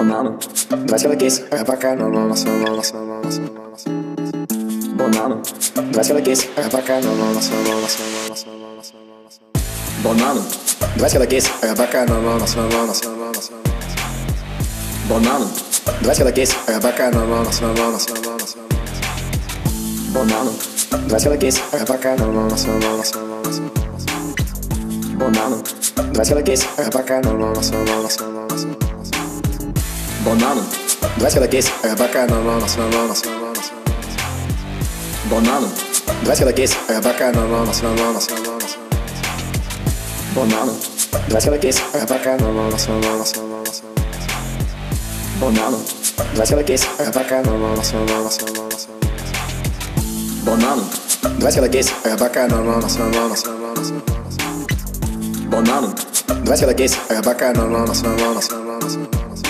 bonano Weißt du, was geht? Er war kein Ananas, Ananas, Ananas, Ananas. Banane. Weißt du, was geht? Er war kein Ananas, Ananas, Ananas, Ananas, Ananas. Bananen. Drijf ga dat kees. Ga bakken ananas, ananas, ananas. Bananen. Drijf ga dat kees. Ga bakken ananas, ananas, ananas. Bananen. Drijf ga dat kees. Ga bakken ananas, ananas, ananas. Bananen. Drijf ga dat kees. Ga bakken ananas, ananas, ananas. Bananen. Drijf ga dat kees. Ga bakken ananas, ananas, ananas. Bananen. Drijf ga dat kees. Ga bakken ananas, ananas, ananas.